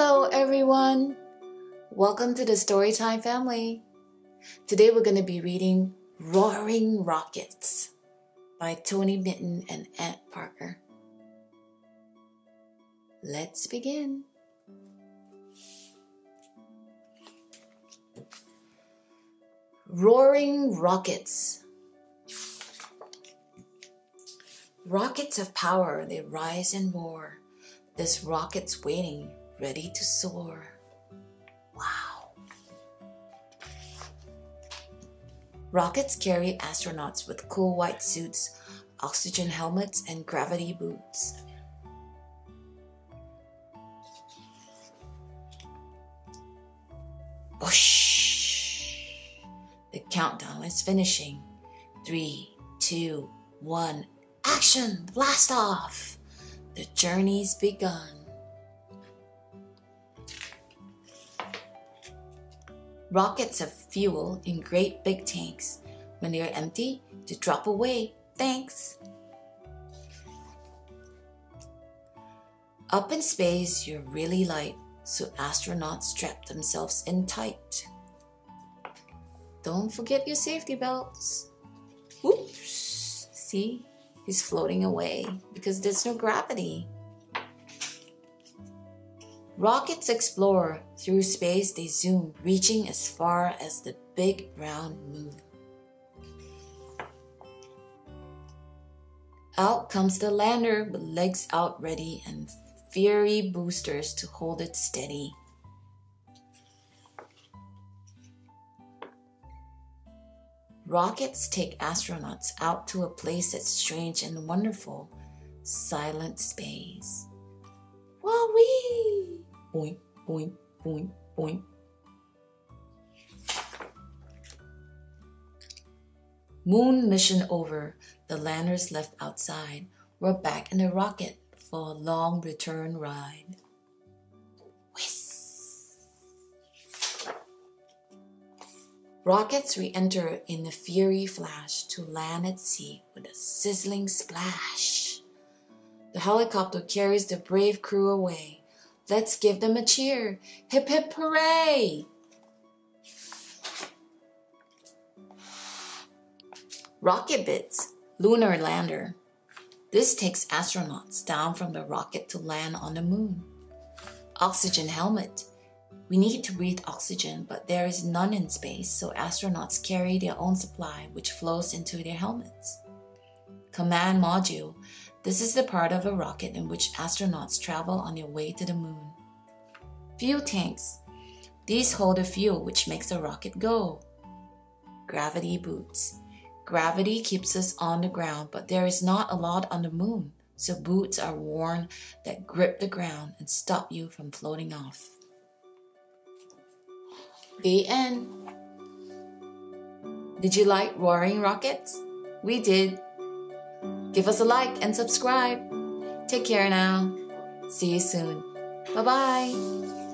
Hello, everyone. Welcome to the Storytime family. Today we're going to be reading Roaring Rockets by Tony Mitton and Ant Parker. Let's begin. Roaring Rockets. Rockets have power, they rise and roar. This rocket's waiting ready to soar. Wow. Rockets carry astronauts with cool white suits, oxygen helmets, and gravity boots. Whoosh! The countdown is finishing. Three, two, one, action! Blast off! The journey's begun. Rockets of fuel in great big tanks. When they are empty, to drop away. Thanks. Up in space, you're really light, so astronauts strap themselves in tight. Don't forget your safety belts. Oops. See, he's floating away because there's no gravity. Rockets explore. Through space they zoom, reaching as far as the big round moon. Out comes the lander with legs out ready and fiery boosters to hold it steady. Rockets take astronauts out to a place that's strange and wonderful silent space. Wowee! Boink, boink, boink, boink. Moon mission over. The landers left outside. We're back in the rocket for a long return ride. Whiz. Rockets re enter in a fiery flash to land at sea with a sizzling splash. The helicopter carries the brave crew away. Let's give them a cheer. Hip hip hooray! Rocket Bits, Lunar Lander. This takes astronauts down from the rocket to land on the moon. Oxygen Helmet. We need to breathe oxygen, but there is none in space, so astronauts carry their own supply, which flows into their helmets. Command Module. This is the part of a rocket in which astronauts travel on their way to the moon. Fuel tanks. These hold the fuel which makes the rocket go. Gravity boots. Gravity keeps us on the ground, but there is not a lot on the moon, so boots are worn that grip the ground and stop you from floating off. The end. Did you like Roaring Rockets? We did. Give us a like and subscribe. Take care now. See you soon. Bye bye.